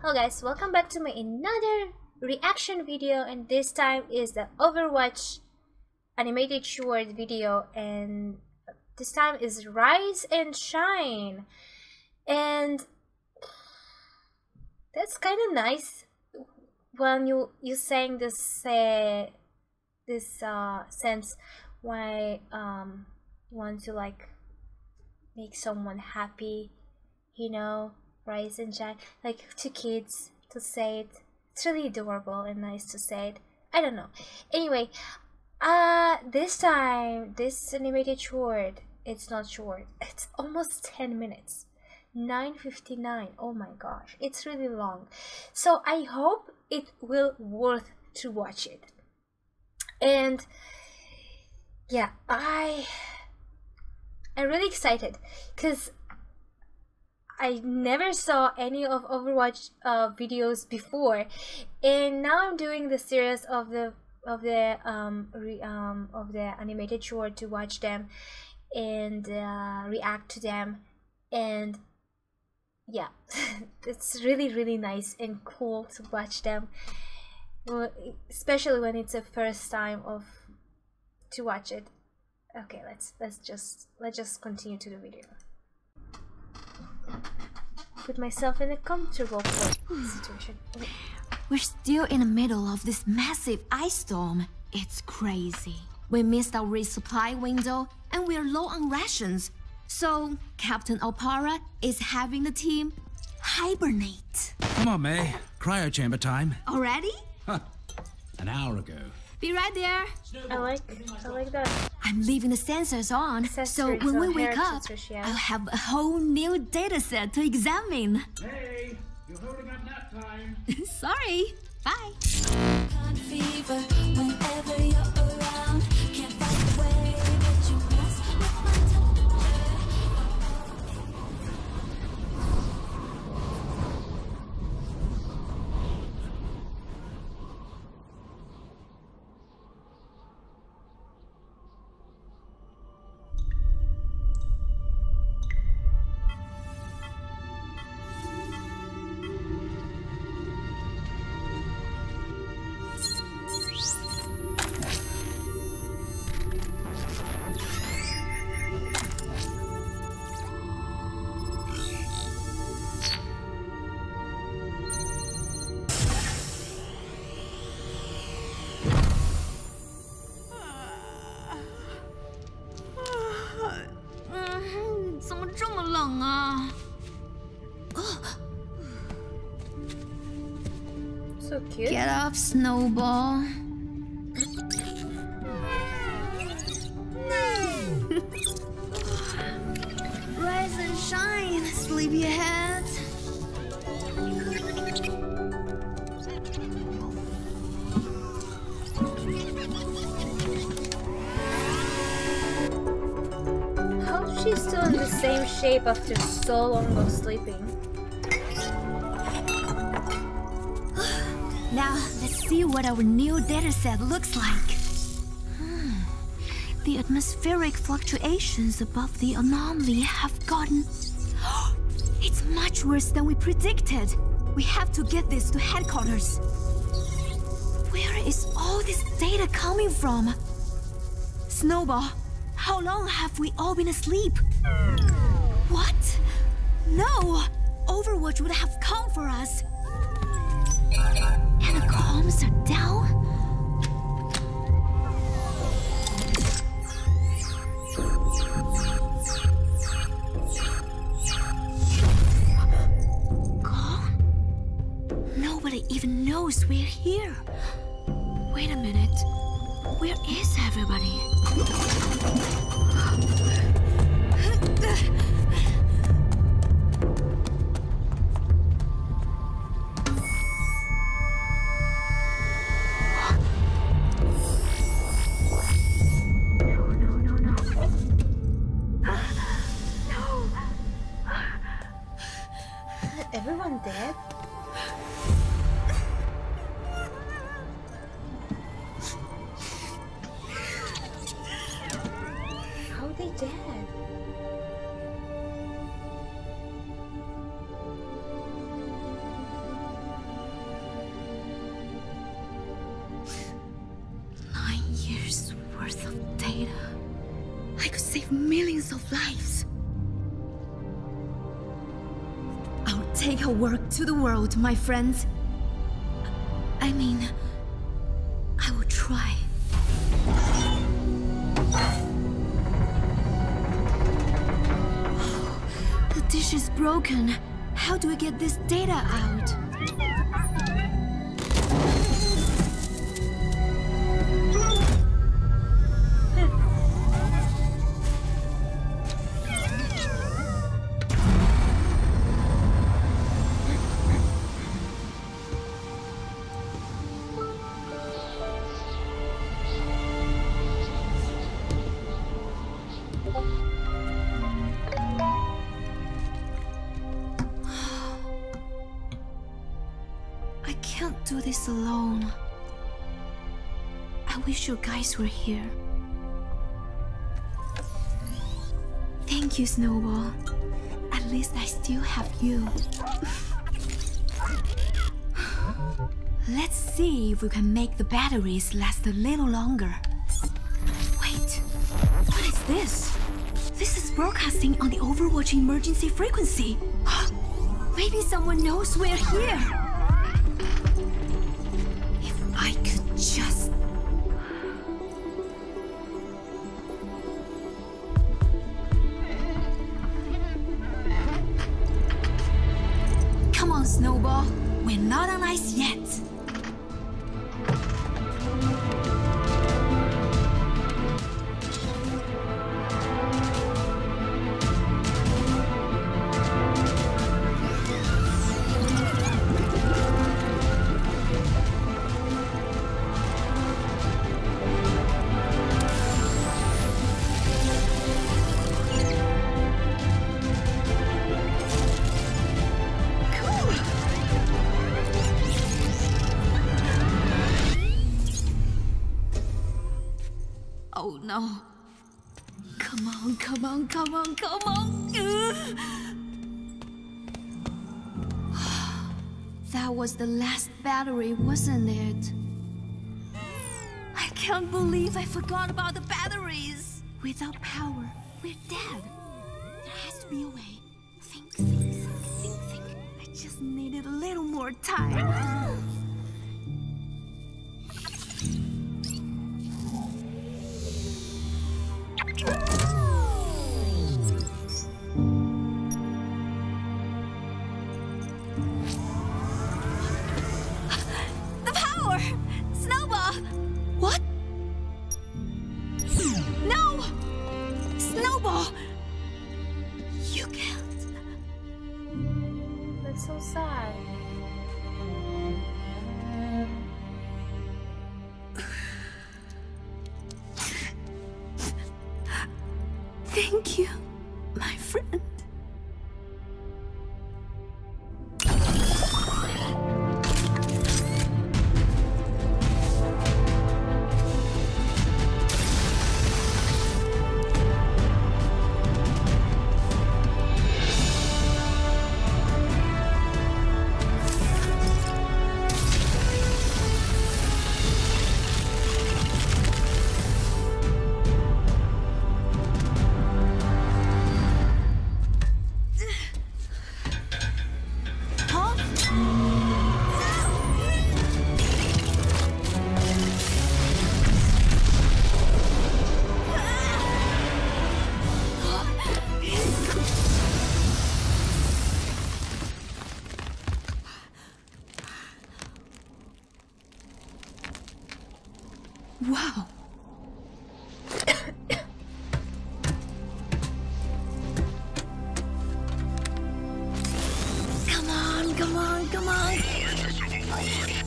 Hello guys, welcome back to my another reaction video and this time is the Overwatch animated short video and this time is Rise and Shine. And that's kind of nice when you you saying this uh, this uh, sense why um you want to like make someone happy you know rise and shine like to kids to say it. It's really adorable and nice to say it. I don't know. Anyway uh this time this animated short it's not short. It's almost 10 minutes. 9.59 oh my gosh. It's really long. So i hope it will worth to watch it. And yeah i i'm really excited because I never saw any of Overwatch uh, videos before, and now I'm doing the series of the of the um, re, um of the animated short to watch them and uh, react to them, and yeah, it's really really nice and cool to watch them, especially when it's the first time of to watch it. Okay, let's let's just let's just continue to the video put myself in a comfortable situation. We're still in the middle of this massive ice storm. It's crazy. We missed our resupply window and we're low on rations. So, Captain Opara is having the team hibernate. Come on, Mei. Cryo chamber time. Already? Huh. An hour ago. Be right there. I like I like that. I'm leaving the sensors on, so when we wake up, yeah. I'll have a whole new data set to examine. Hey, you're holding up nap time. Sorry. Bye. So cute. Get up, Snowball. Rise and shine, sleepyhead. How she's still in the same shape after so long of sleeping? Now, let's see what our new dataset looks like. Hmm. The atmospheric fluctuations above the anomaly have gotten... it's much worse than we predicted. We have to get this to headquarters. Where is all this data coming from? Snowball, how long have we all been asleep? What? No! Overwatch would have come for us. The are down? Gone? Nobody even knows we're here. Wait a minute. Where is everybody? Of lives. I'll take her work to the world, my friends. I mean, I will try. The dish is broken. How do we get this data out? Can't do this alone. I wish you guys were here. Thank you, Snowball. At least I still have you. Let's see if we can make the batteries last a little longer. Wait, what is this? This is broadcasting on the Overwatch emergency frequency. Maybe someone knows we're here. Just. That was the last battery, wasn't it? I can't believe I forgot about the batteries. Without power, we're dead. There has to be a way. Think, think, think, think, think. I just needed a little more time. friend.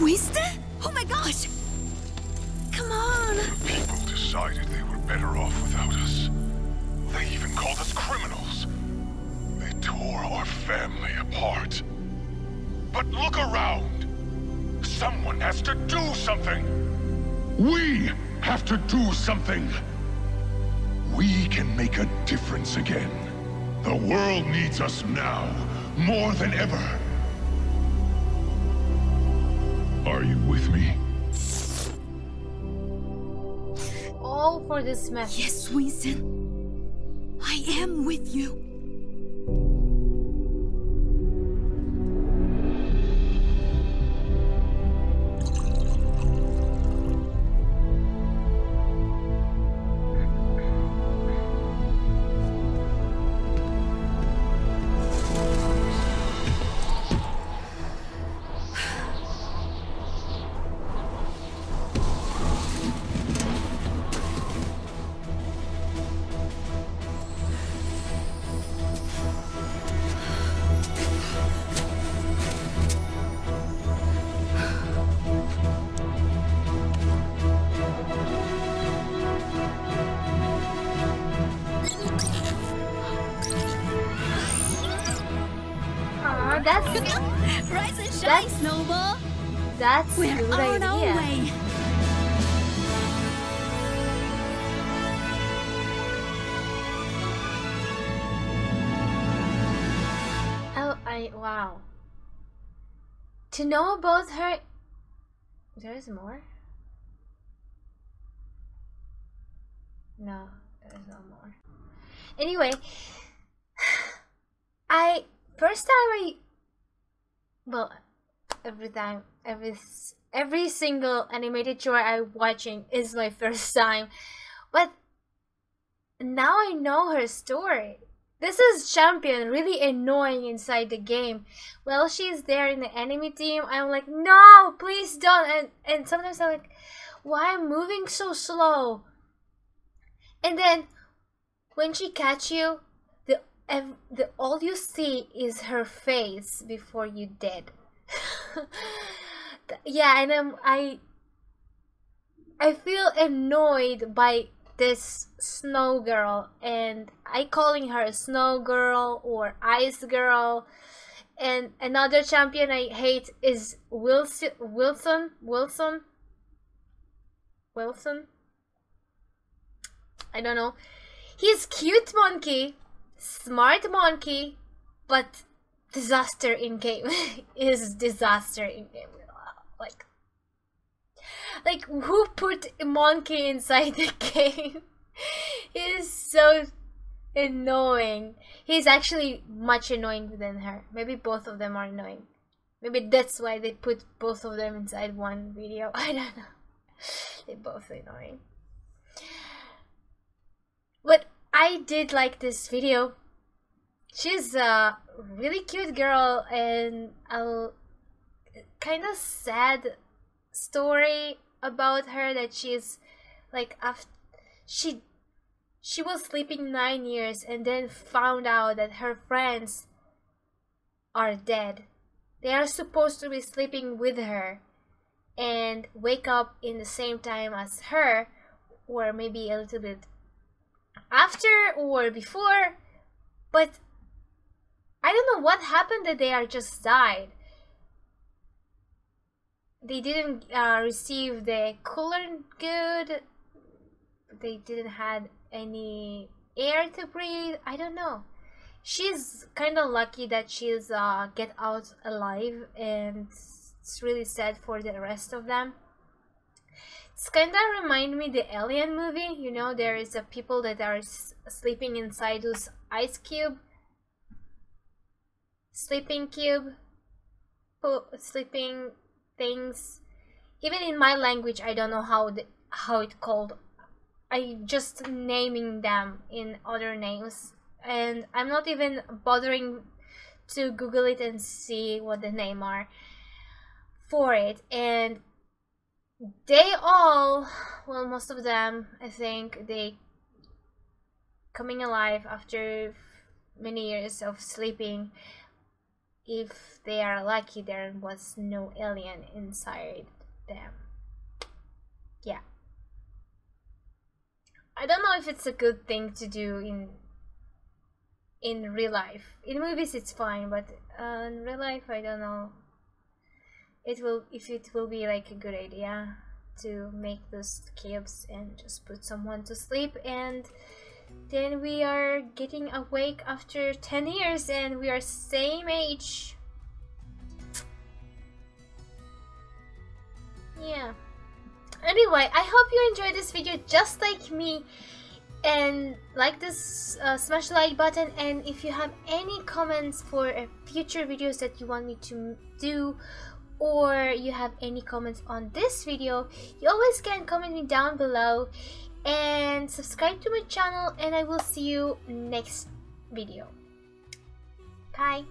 Winston? Oh my gosh! Come on! People decided they were better off without us. They even called us criminals. They tore our family apart. But look around! Someone has to do something! We have to do something! We can make a difference again. The world needs us now, more than ever. Are you with me? All for this message. Yes, Winston. I am with you. Aw, that's Rise and shine, That's- Snowball. that's a We're good on our idea. way. Oh, I wow. To know about her, there is more. No, there is no more. Anyway, I first time I well every time every every single animated show I'm watching is my first time, but now I know her story. This is champion, really annoying inside the game. While she's there in the enemy team, I'm like, no, please don't. And and sometimes I'm like, why am moving so slow? And then when she catch you, ev- the all you see is her face before you dead. Yeah, and um, I I feel annoyed by this snow girl and I calling her a snow girl or ice girl. And another champion I hate is Wilson Wilson Wilson? Wilson? I don't know. He's cute monkey smart monkey but disaster in game is disaster in game. Like like who put a monkey inside the game? He's so annoying. He's actually much annoying than her. Maybe both of them are annoying. Maybe that's why they put both of them inside one video. I don't know. They're both annoying. But i did like this video. She's a really cute girl and a kind of sad story about her that she's like after she she was sleeping nine years and then found out that her friends are dead. They are supposed to be sleeping with her and wake up in the same time as her or maybe a little bit after or before but i don't know what happened that they are just died. They didn't uh, receive the cooler good. They didn't had any air to breathe. I don't know. She's kind of lucky that she's uh, get out alive and it's really sad for the rest of them it's kind of remind me the alien movie you know there is a people that are sleeping inside those ice cube sleeping cube sleeping things. Even in my language i don't know how the, how it called. I just naming them in other names and i'm not even bothering to google it and see what the name are for it. And they all well most of them i think they coming alive after many years of sleeping. If they are lucky there was no alien inside them. Yeah. I don't know if it's a good thing to do in in real life. In movies it's fine but uh, in real life i don't know it will if it will be like a good idea to make those cubes and just put someone to sleep. And then we are getting awake after 10 years and we are same age. Yeah. Anyway i hope you enjoyed this video just like me. And like this uh, smash like button. And if you have any comments for uh, future videos that you want me to do or you have any comments on this video you always can comment me down below and subscribe to my channel and I will see you next video. Bye